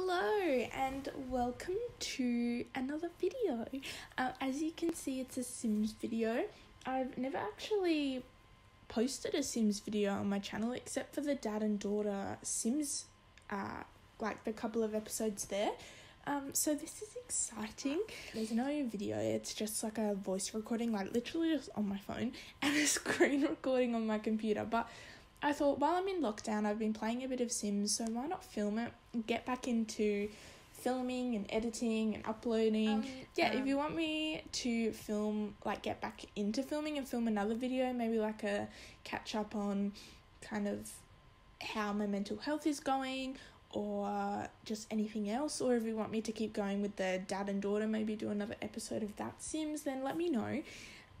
Hello and welcome to another video. Uh, as you can see, it's a Sims video. I've never actually posted a Sims video on my channel except for the dad and daughter Sims, uh, like the couple of episodes there. Um, so this is exciting. There's no video, it's just like a voice recording, like literally just on my phone, and a screen recording on my computer. But I thought while I'm in lockdown, I've been playing a bit of Sims, so why not film it? Get back into filming and editing and uploading. Um, yeah, if um, you want me to film, like get back into filming and film another video, maybe like a catch up on kind of how my mental health is going or just anything else, or if you want me to keep going with the dad and daughter, maybe do another episode of that Sims, then let me know.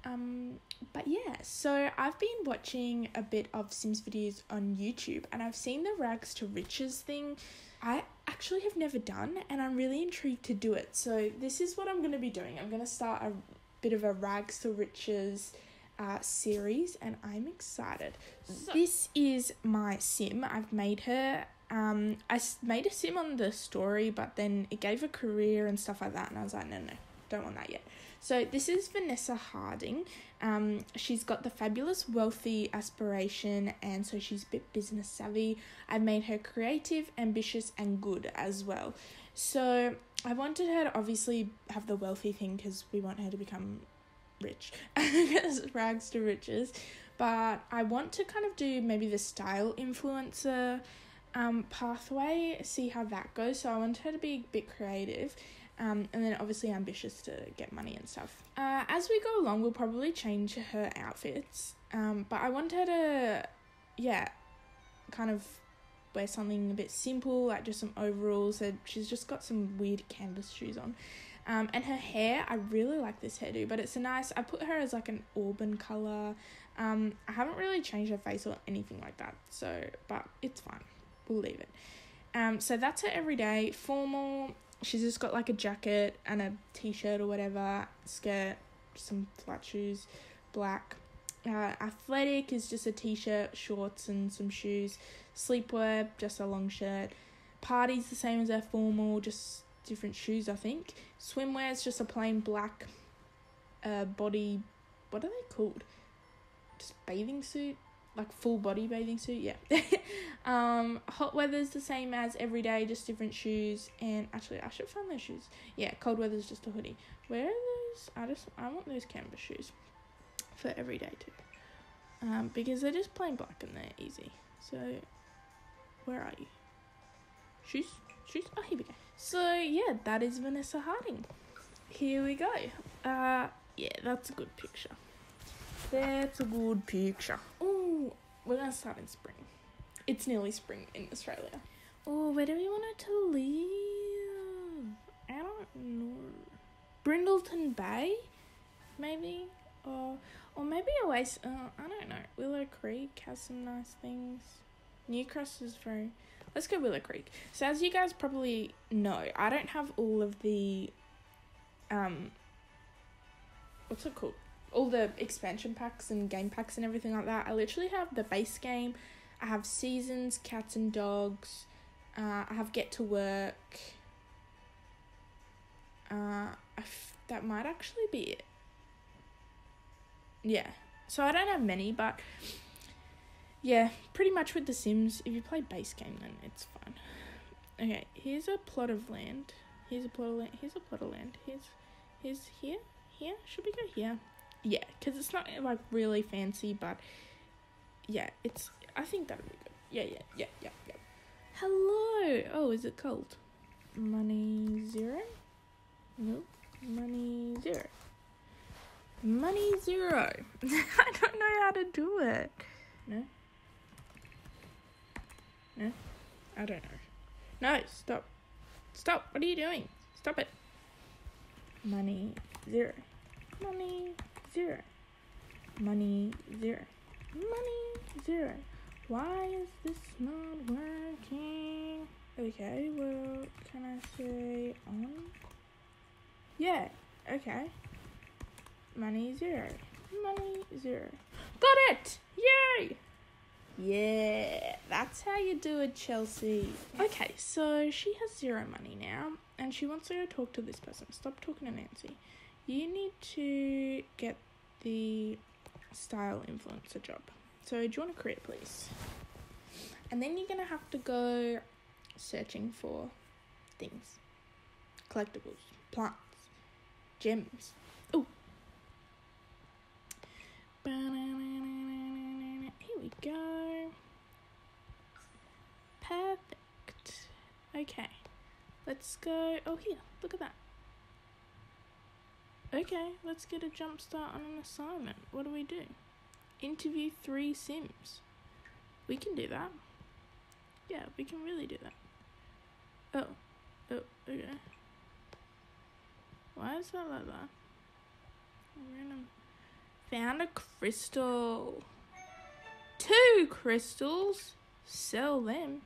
Um, but yeah, so I've been watching a bit of Sims videos on YouTube and I've seen the rags to riches thing. I actually have never done and I'm really intrigued to do it. So this is what I'm going to be doing. I'm going to start a bit of a rags to riches uh, series and I'm excited. So- this is my sim. I've made her um I made a sim on the story but then it gave a career and stuff like that and I was like no no don't want that yet. So this is Vanessa Harding. Um, she's got the fabulous wealthy aspiration, and so she's a bit business savvy. I've made her creative, ambitious, and good as well. So I wanted her to obviously have the wealthy thing because we want her to become rich, rags to riches. But I want to kind of do maybe the style influencer um, pathway, see how that goes. So I want her to be a bit creative um, and then obviously ambitious to get money and stuff. Uh, as we go along, we'll probably change her outfits, um, but I want her to, yeah, kind of wear something a bit simple, like just some overalls. So she's just got some weird canvas shoes on. Um, and her hair, I really like this hairdo, but it's a nice. I put her as like an auburn color. Um, I haven't really changed her face or anything like that, so but it's fine. We'll leave it. Um, so that's her everyday formal she's just got like a jacket and a t-shirt or whatever skirt some flat shoes black. Uh, athletic is just a t-shirt shorts and some shoes sleepwear just a long shirt. Parties the same as our formal just different shoes i think. Swimwear is just a plain black uh, body what are they called? Just bathing suit like full body bathing suit yeah. Um hot weather's the same as every day just different shoes and actually i should find those shoes. Yeah cold weather's just a hoodie. Where are those? I just i want those canvas shoes for every day too. Um because they're just plain black and they're easy. So where are you? Shoes? Shoes? Oh here we go. So yeah that is vanessa harding. Here we go. Uh yeah that's a good picture that's a good picture. Oh, we're gonna start in spring. It's nearly spring in Australia. Oh, where do we want it to live? I don't know. Brindleton Bay, maybe, or or maybe Oasis. Uh, I don't know. Willow Creek has some nice things. Newcrest is very. Let's go Willow Creek. So as you guys probably know, I don't have all of the. Um. What's it called? All the expansion packs and game packs and everything like that. I literally have the base game. I have seasons, cats and dogs. Uh, I have get to work. Uh, that might actually be it. Yeah. So I don't have many, but yeah, pretty much with The Sims, if you play base game, then it's fine. Okay, here's a plot of land. Here's a plot of land. Here's a plot of land. Here's, here's here. Here should we go here? Yeah, because it's not like really fancy, but yeah, it's. I think that would be good. Yeah, yeah, yeah, yeah, yeah. Hello. Oh, is it cold? Money zero. Nope. Money zero. Money zero. I don't know how to do it. No. No. I don't know. No, stop. Stop. What are you doing? Stop it. Money zero. Money zero. Money zero. Money zero. Why is this not working? Okay, well, can I say on? Yeah, okay. Money zero. Money zero. Got it! Yay! Yeah, that's how you do it, Chelsea. Okay, so she has zero money now, and she wants to go talk to this person. Stop talking to Nancy. You need to get the style influencer job. So, do you want to create, please? And then you're gonna have to go searching for things, collectibles, plants, gems. Oh. Here we go. Perfect. Okay. Let's go. Oh, here. Look at that. Okay, let's get a jump start on an assignment. What do we do? Interview three Sims. We can do that. Yeah, we can really do that. Oh. Oh, okay. Why is that like that? Random. Found a crystal. Two crystals. Sell them.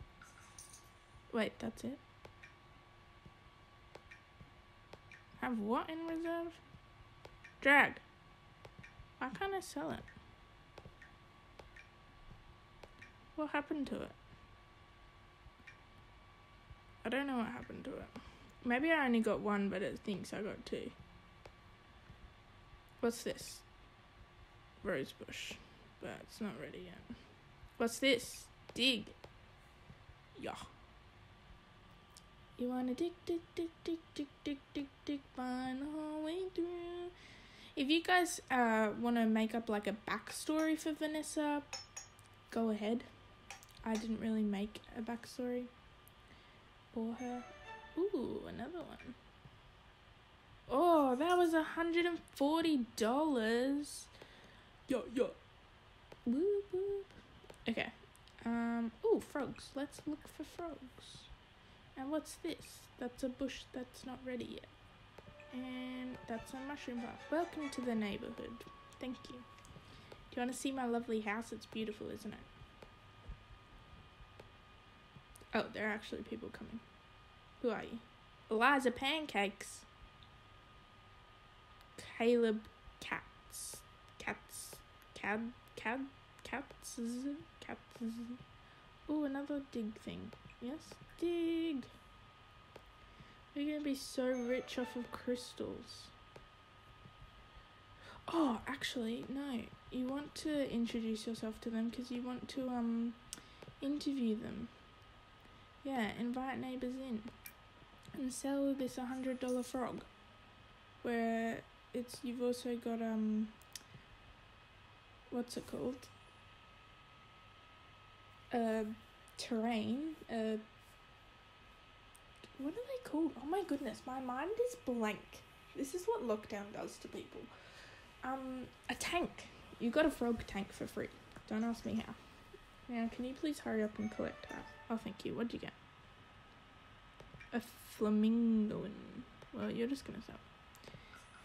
Wait, that's it. Have what in reserve? Drag. Why can't I sell it? What happened to it? I don't know what happened to it. Maybe I only got one, but it thinks I got two. What's this? Rose bush. But it's not ready yet. What's this? Dig. Yeah. You wanna dig, dig, dig, dig, dig, dig, dig, dig, find the whole way through. If you guys uh wanna make up like a backstory for Vanessa, go ahead. I didn't really make a backstory for her. Ooh, another one. Oh, that was a hundred and forty dollars. Yo, yo. Whoop, whoop. Okay. Um. Ooh, frogs. Let's look for frogs. And what's this? That's a bush that's not ready yet. And that's a mushroom bar. Welcome to the neighborhood. Thank you. Do you want to see my lovely house? It's beautiful, isn't it? Oh, there are actually people coming. Who are you? Eliza Pancakes. Caleb Cats. Cats. Cab. Cab. Cats. Cats. Oh, another dig thing. Yes? Dig. We're gonna be so rich off of crystals. Oh, actually, no. You want to introduce yourself to them because you want to um interview them. Yeah, invite neighbors in and sell this a hundred dollar frog. Where it's you've also got um what's it called? Uh terrain, uh what are they called? Oh my goodness, my mind is blank. This is what lockdown does to people. Um, a tank. You got a frog tank for free. Don't ask me how. Now, can you please hurry up and collect that? Oh, thank you. What'd you get? A flamingo. Well, you're just gonna sell.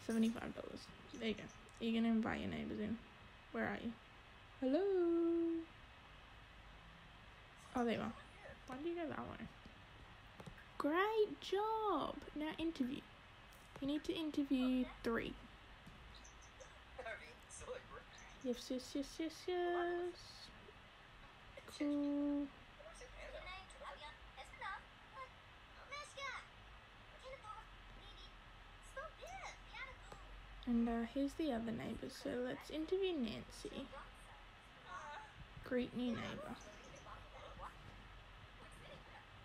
Seventy-five dollars. There you go. You're gonna invite your neighbors in. Where are you? Hello. Oh, there you are. Why do you go that way? Great job. Now interview. You need to interview three. Yes, yes, yes, yes, yes. Cool. And uh, here's the other neighbour, So let's interview Nancy. Greet new neighbour.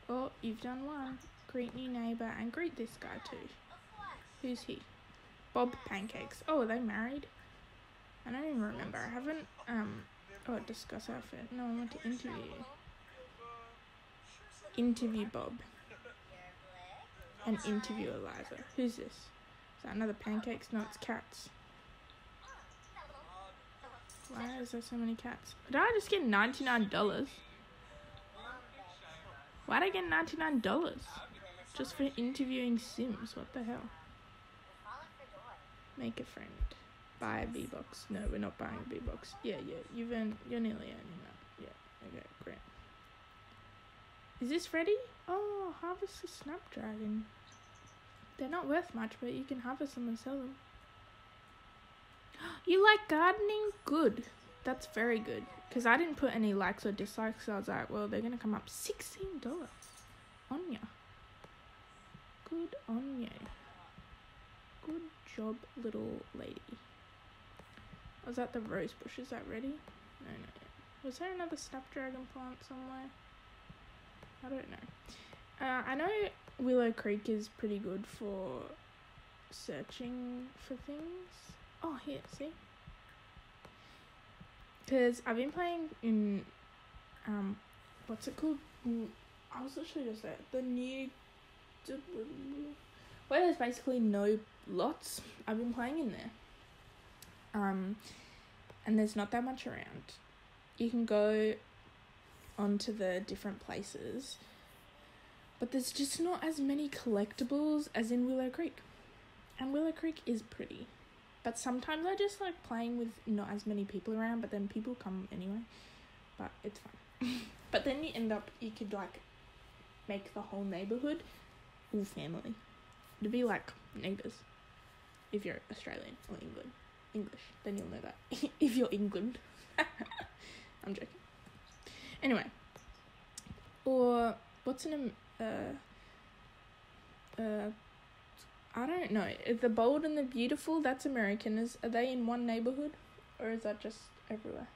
Oh, you've done one. Greet new neighbour and greet this guy too. Who's he? Bob Pancakes. Oh, are they married? I don't even remember. I haven't, um, oh, discuss outfit. No, I want to interview. Interview Bob. And interview Eliza. Who's this? Is that another Pancakes? No, it's cats. Why is there so many cats? Did I just get $99? Why'd I get $99? Just for interviewing Sims. What the hell? Make a friend. Buy a V-Box. No, we're not buying a V-Box. Yeah, yeah. You've earned, you're nearly earning that. Yeah. Okay, great. Is this ready? Oh, harvest a snapdragon. They're not worth much, but you can harvest them and sell them. You like gardening? Good. That's very good. Because I didn't put any likes or dislikes. So I was like, well, they're going to come up $16 on ya. Good on you. Good job, little lady. Was that the rose bush? Is that ready? No, no. Was there another snapdragon plant somewhere? I don't know. Uh, I know Willow Creek is pretty good for searching for things. Oh, here, see? Because I've been playing in, um, what's it called? I was literally just there. The new, where there's basically no lots. I've been playing in there. Um, and there's not that much around. You can go onto the different places, but there's just not as many collectibles as in Willow Creek. And Willow Creek is pretty. But sometimes I just like playing with not as many people around, but then people come anyway. But it's fun. but then you end up, you could like make the whole neighborhood all family. To be like neighbors if you're Australian or England. English, then you'll know that. if you're England. I'm joking. Anyway. Or what's an uh uh I don't know. The bold and the beautiful, that's American. Is are they in one neighborhood? Or is that just everywhere?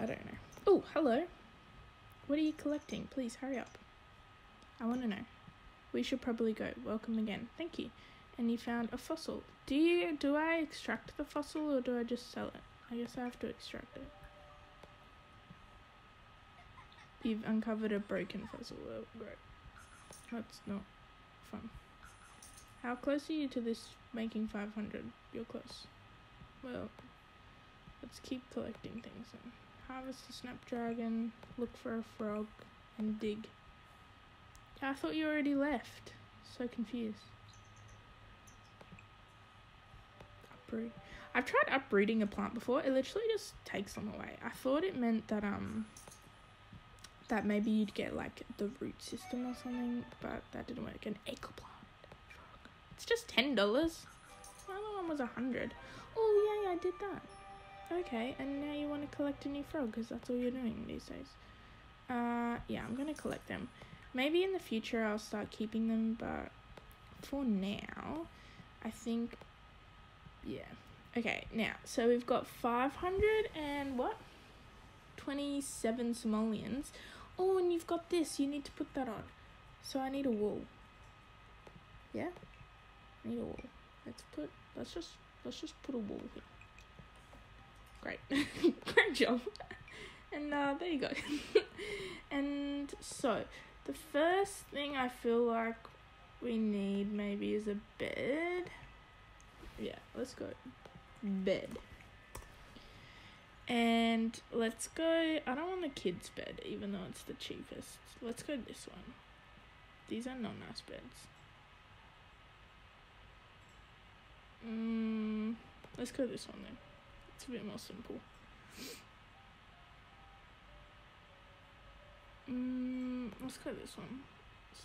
I don't know. Oh, hello. What are you collecting? Please hurry up. I want to know. We should probably go. Welcome again. Thank you. And you found a fossil. Do you do I extract the fossil or do I just sell it? I guess I have to extract it. You've uncovered a broken fossil. Well, great. That's not fun. How close are you to this making 500? You're close. Well, let's keep collecting things then. Harvest a snapdragon, look for a frog, and dig. I thought you already left. So confused. Uproot. I've tried uprooting a plant before. It literally just takes them away. I thought it meant that um that maybe you'd get like the root system or something, but that didn't work. An eggplant. It's just ten dollars. My other one was a hundred. Oh yeah, I did that. Okay, and now you want to collect a new frog because that's all you're doing these days. Uh, yeah, I'm gonna collect them. Maybe in the future I'll start keeping them, but for now, I think, yeah. Okay, now, so we've got 500 and what? 27 simoleons. Oh, and you've got this. You need to put that on. So I need a wool. Yeah? I need a wool. Let's put, let's just, let's just put a wool here. Great. Great job. And uh, there you go. and so, the first thing I feel like we need maybe is a bed. Yeah, let's go. Bed. And let's go. I don't want the kids' bed, even though it's the cheapest. Let's go this one. These are not nice beds. Mm, let's go this one then. It's a bit more simple. Mm, let's go this one.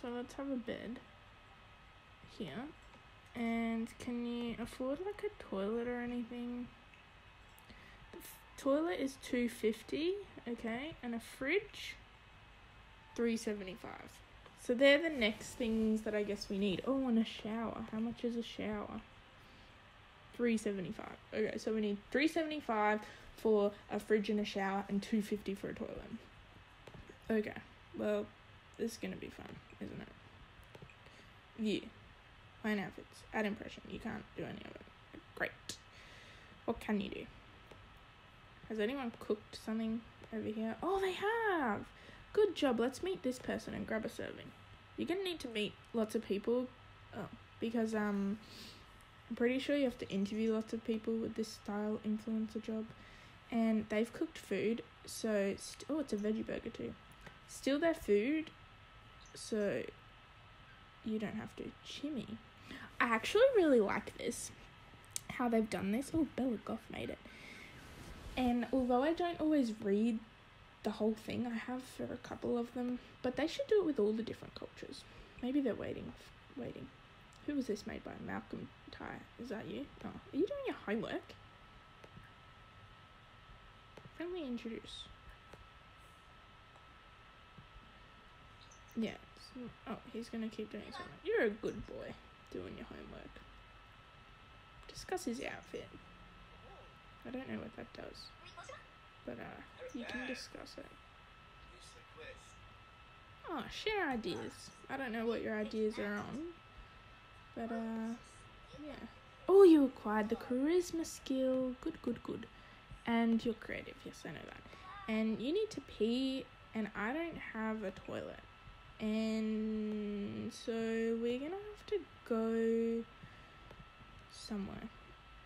So let's have a bed here. And can you afford like a toilet or anything? The toilet is 250, okay, and a fridge 375. So they're the next things that I guess we need. Oh, and a shower. How much is a shower? 375. Okay, so we need 375 for a fridge and a shower and 250 for a toilet. Okay, well, this is gonna be fun, isn't it? View. Find outfits. Add impression. You can't do any of it. Great. What can you do? Has anyone cooked something over here? Oh, they have! Good job. Let's meet this person and grab a serving. You're gonna need to meet lots of people. Oh, because, um, I'm pretty sure you have to interview lots of people with this style influencer job. And they've cooked food, so, st- oh, it's a veggie burger too steal their food so you don't have to chimney. I actually really like this, how they've done this. Oh, Bella Goth made it. And although I don't always read the whole thing, I have for a couple of them, but they should do it with all the different cultures. Maybe they're waiting, waiting. Who was this made by? Malcolm Ty. Is that you? Oh, are you doing your homework? Friendly introduce. Yeah. Oh, he's gonna keep doing something. You're a good boy, doing your homework. Discuss his outfit. I don't know what that does, but uh, you can discuss it. Oh, share ideas. I don't know what your ideas are on, but uh, yeah. Oh, you acquired the charisma skill. Good, good, good. And you're creative. Yes, I know that. And you need to pee, and I don't have a toilet. And so we're gonna have to go somewhere.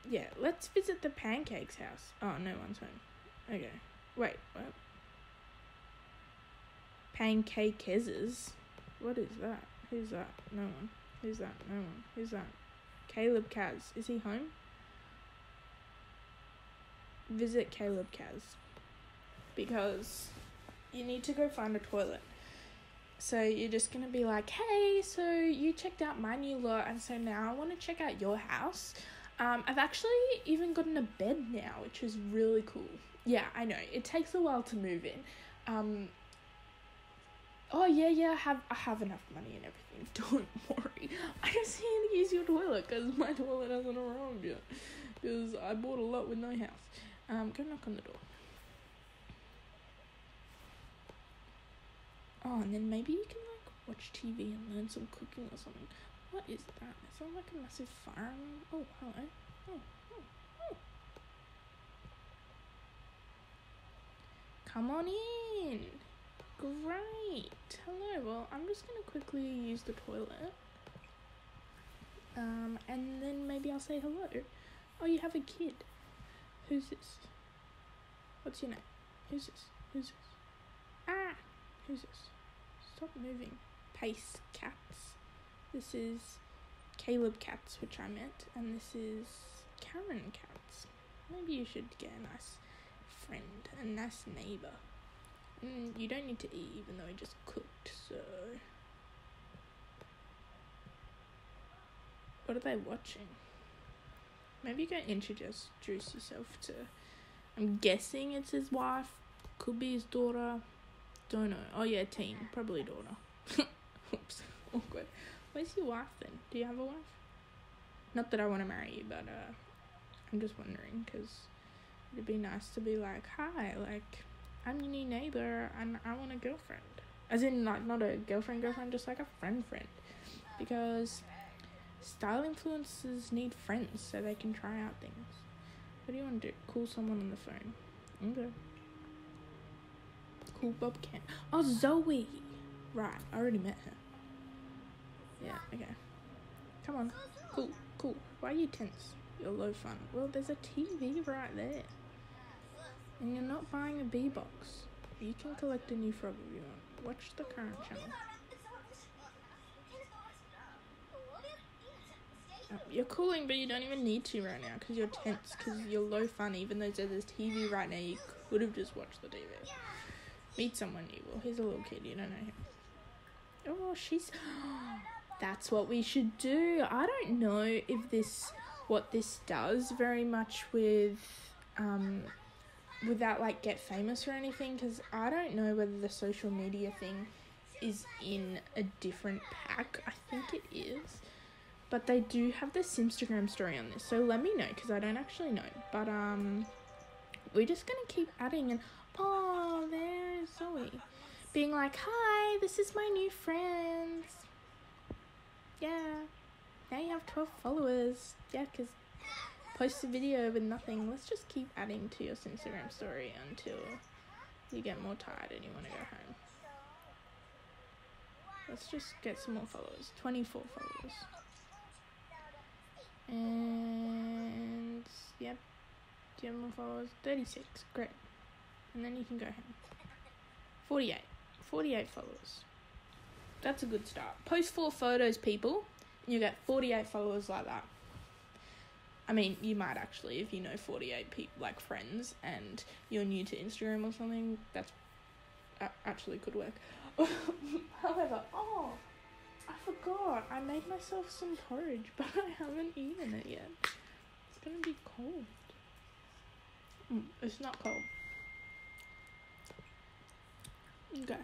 Yeah, let's visit the pancakes house. Oh, no one's home. Okay. Wait, what? Pancakeses? What is that? Who's that? No one. Who's that? No one. Who's that? Caleb Kaz. Is he home? Visit Caleb Kaz. Because you need to go find a toilet. So you're just gonna be like, hey, so you checked out my new lot, and so now I want to check out your house. Um, I've actually even gotten a bed now, which is really cool. Yeah, I know it takes a while to move in. Um, oh yeah, yeah, I have I have enough money and everything. Don't worry. I just need to use your toilet because my toilet hasn't arrived yet. Because I bought a lot with no house. Um, go knock on the door. Oh, and then maybe you can like watch TV and learn some cooking or something. What is that? It sounds like a massive farm. Oh, hello. Oh, oh, oh. Come on in. Great. Hello. Well, I'm just gonna quickly use the toilet. Um, and then maybe I'll say hello. Oh, you have a kid. Who's this? What's your name? Who's this? Who's this? Ah! Who's this? Stop moving. Pace Cats. This is Caleb Cats, which I met, and this is Karen Cats. Maybe you should get a nice friend, a nice neighbor. Mm, you don't need to eat, even though I just cooked, so. What are they watching? Maybe you can introduce yourself to. I'm guessing it's his wife. Could be his daughter. Don't know. Oh yeah, teen. Probably daughter. Oops. Awkward. Where's your wife then? Do you have a wife? Not that I want to marry you, but uh, I'm just wondering because it'd be nice to be like, hi, like I'm your new neighbor and I want a girlfriend. As in, like not a girlfriend, girlfriend, just like a friend, friend. Because style influencers need friends so they can try out things. What do you want to do? Call someone on the phone. Okay. Bob Can. Oh, Zoe! Right, I already met her. Yeah, okay. Come on. Cool, cool. Why are you tense? You're low fun. Well, there's a TV right there. And you're not buying a B box. You can collect a new frog if you want. Watch the current channel. Oh, you're cooling, but you don't even need to right now because you're tense because you're low fun. Even though there's TV right now, you could have just watched the TV. Meet someone new. Well, he's a little kid. You don't know him. Oh, she's. That's what we should do. I don't know if this what this does very much with um without like get famous or anything because I don't know whether the social media thing is in a different pack. I think it is. But they do have this Instagram story on this. So let me know because I don't actually know. But um we're just to keep adding and oh, Zoe being like, "Hi, this is my new friends." Yeah. Now you have 12 followers. Yeah, cuz post a video with nothing. Let's just keep adding to your Instagram story until you get more tired and you want to go home. Let's just get some more followers. 24 followers. And yep. Do you have more followers? 36. Great. And then you can go home. 48. 48 followers. That's a good start. Post four photos, people, and you get 48 followers like that. I mean, you might actually, if you know 48 people, like friends, and you're new to Instagram or something, that's actually could work. However, oh, I forgot. I made myself some porridge, but I haven't eaten it yet. It's gonna be cold. Mm, it's not cold. Okay.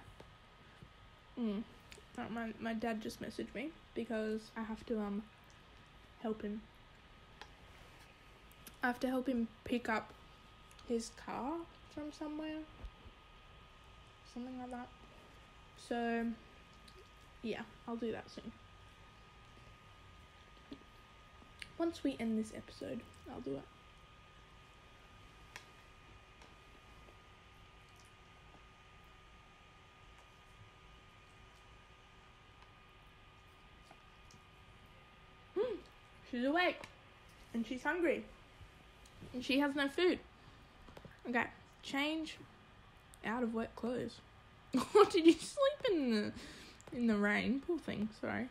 Mm. Uh, my my dad just messaged me because I have to um help him. I have to help him pick up his car from somewhere. Something like that. So yeah, I'll do that soon. Once we end this episode, I'll do it. Hmm, she's awake and she's hungry and she has no food. Okay, change out of wet clothes. Did you sleep in the in the rain? Poor thing. Sorry.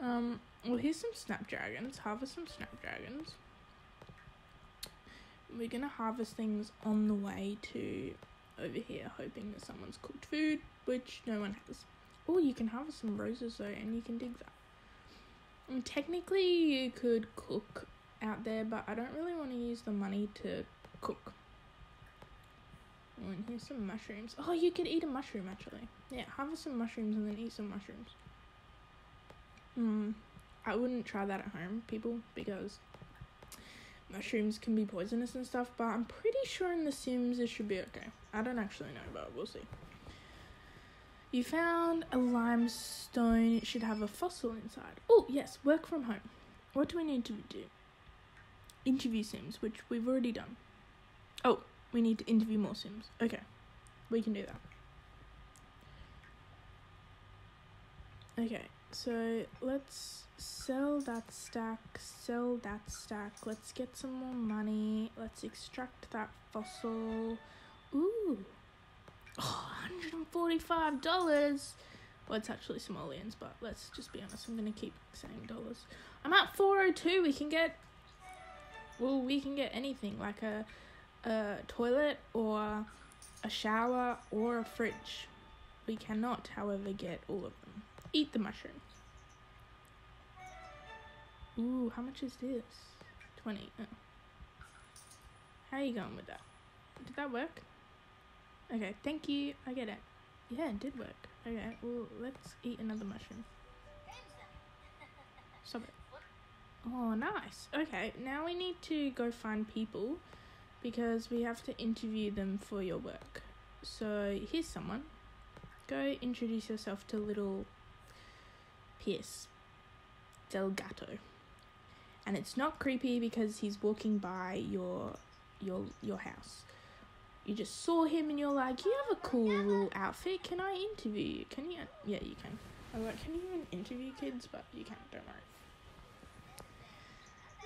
Um. Well, here's some snapdragons. Harvest some snapdragons. We're gonna harvest things on the way to over here, hoping that someone's cooked food, which no one has. Oh, you can harvest some roses though, and you can dig that. Technically, you could cook out there, but I don't really want to use the money to cook. Oh, and here's some mushrooms. Oh, you could eat a mushroom actually. Yeah, harvest some mushrooms and then eat some mushrooms. Hmm. I wouldn't try that at home, people, because mushrooms can be poisonous and stuff, but I'm pretty sure in The Sims it should be okay. I don't actually know, but we'll see. You found a limestone. It should have a fossil inside. Oh, yes, work from home. What do we need to do? Interview Sims, which we've already done. Oh, we need to interview more Sims. Okay, we can do that. Okay, so let's sell that stack, sell that stack. Let's get some more money. Let's extract that fossil. Ooh. Oh, $145. Well, it's actually simoleons, but let's just be honest. I'm going to keep saying dollars. I'm at 402. We can get. Well, we can get anything like a, a toilet or a shower or a fridge. We cannot, however, get all of them. Eat the mushroom. Ooh, how much is this? 20. Oh. How are you going with that? Did that work? Okay, thank you. I get it. Yeah, it did work. Okay, well, let's eat another mushroom. Stop it. Oh, nice. Okay, now we need to go find people because we have to interview them for your work. So, here's someone. Go introduce yourself to little Pierce Delgato. And it's not creepy because he's walking by your your your house. You just saw him and you're like, you have a cool outfit. Can I interview you? Can you? Yeah, you can. I'm like, can you even interview kids? But you can't. Don't worry.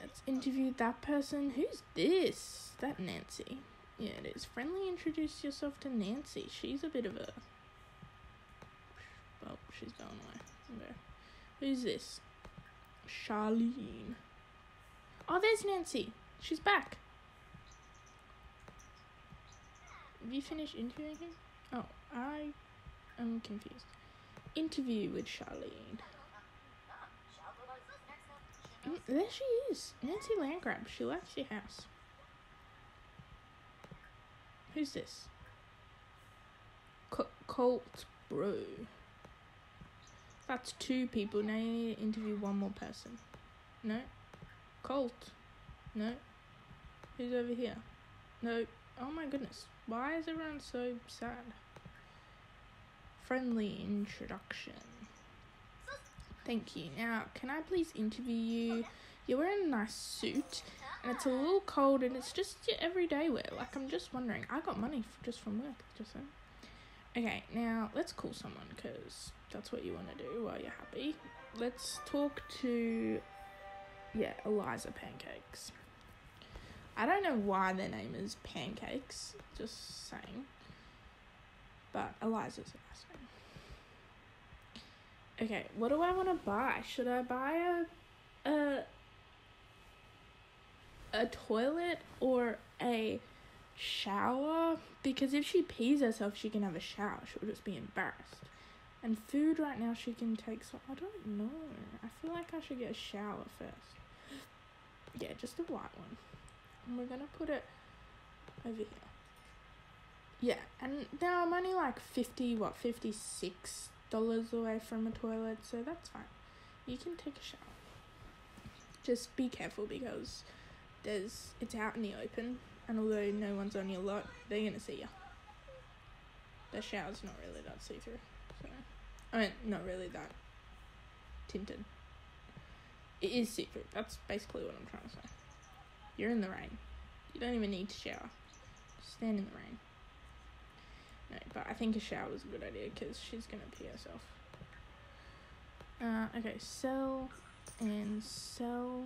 Let's interview that person. Who's this? That Nancy. Yeah, it is. Friendly introduce yourself to Nancy. She's a bit of a. Well, she's going away. Okay. Who's this? Charlene. Oh, there's Nancy. She's back. You finished interviewing him? Oh, I am confused. Interview with Charlene. Mm, there she is. Nancy Landgraab. She left your house. Who's this? C- Colt Bro. That's two people. Now you need to interview one more person. No. Colt. No. Who's over here? No. Oh my goodness. Why is everyone so sad? Friendly introduction. Thank you. Now, can I please interview you? You're wearing a nice suit, and it's a little cold, and it's just your everyday wear. Like, I'm just wondering. I got money for, just from work, just so. Okay, now let's call someone because that's what you want to do while you're happy. Let's talk to, yeah, Eliza Pancakes. I don't know why their name is Pancakes, just saying. But Eliza's a nice name. Okay, what do I want to buy? Should I buy a a a toilet or a shower? Because if she pees herself, she can have a shower. She'll just be embarrassed. And food right now, she can take some. I don't know. I feel like I should get a shower first. Yeah, just a white one. And we're gonna put it over here. Yeah, and now I'm only like fifty, what fifty six dollars away from a toilet, so that's fine. You can take a shower. Just be careful because there's it's out in the open, and although no one's on your lot, they're gonna see you. The shower's not really that see through, so I mean not really that tinted. It is see through. That's basically what I'm trying to say. You're in the rain. You don't even need to shower. Just stand in the rain. No, but I think a shower is a good idea because she's gonna pee herself. Uh, okay, sell and sell.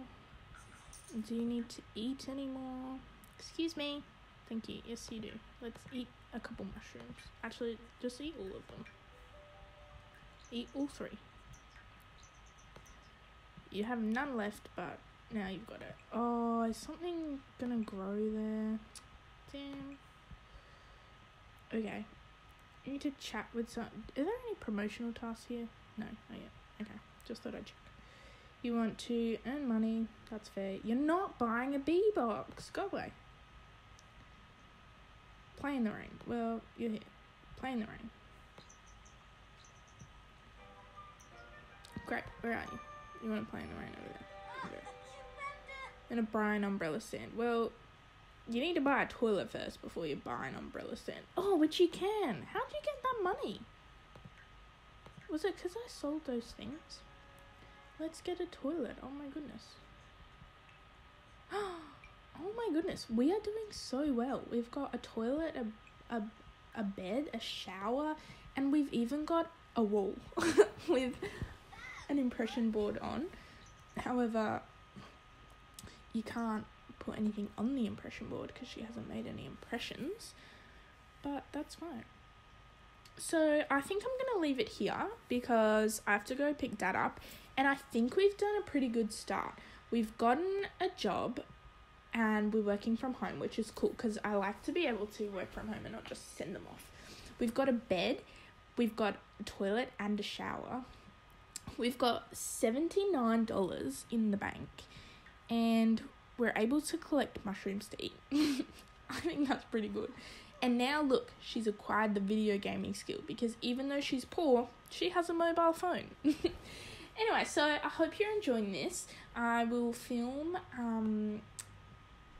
Do you need to eat anymore? Excuse me. Thank you. Yes, you do. Let's eat a couple mushrooms. Actually, just eat all of them. Eat all three. You have none left, but now you've got it. Oh, is something gonna grow there? Damn. Okay. You need to chat with some. Are there any promotional tasks here? No, not yet. Okay, just thought I'd check. You want to earn money. That's fair. You're not buying a bee box. Go away. Play in the rain. Well, you're here. Play in the rain. Great. Where are you? You want to play in the rain over there? And a buy an umbrella stand. Well, you need to buy a toilet first before you buy an umbrella stand. Oh, which you can. How'd you get that money? Was it because I sold those things? Let's get a toilet. Oh my goodness. Oh my goodness. We are doing so well. We've got a toilet, a, a, a bed, a shower, and we've even got a wall with an impression board on. However, you can't put anything on the impression board because she hasn't made any impressions, but that's fine. So I think I'm gonna leave it here because I have to go pick dad up, and I think we've done a pretty good start. We've gotten a job and we're working from home, which is cool because I like to be able to work from home and not just send them off. We've got a bed, we've got a toilet and a shower. We've got $79 in the bank and we're able to collect mushrooms to eat. I think that's pretty good. And now look, she's acquired the video gaming skill because even though she's poor, she has a mobile phone. anyway, so I hope you're enjoying this. I will film um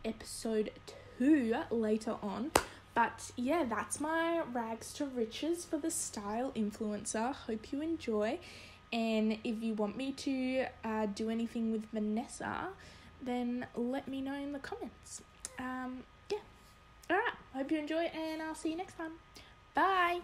episode 2 later on. But yeah, that's my rags to riches for the style influencer. Hope you enjoy. And if you want me to uh, do anything with Vanessa, then let me know in the comments. Um, yeah. Alright, hope you enjoy, and I'll see you next time. Bye.